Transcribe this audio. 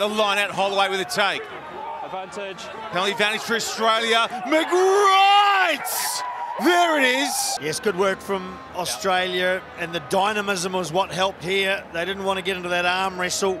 the line out Holloway with a take. Advantage. Penalty advantage for Australia. McReight! There it is. Yes, good work from Australia, and the dynamism was what helped here. They didn't want to get into that arm wrestle.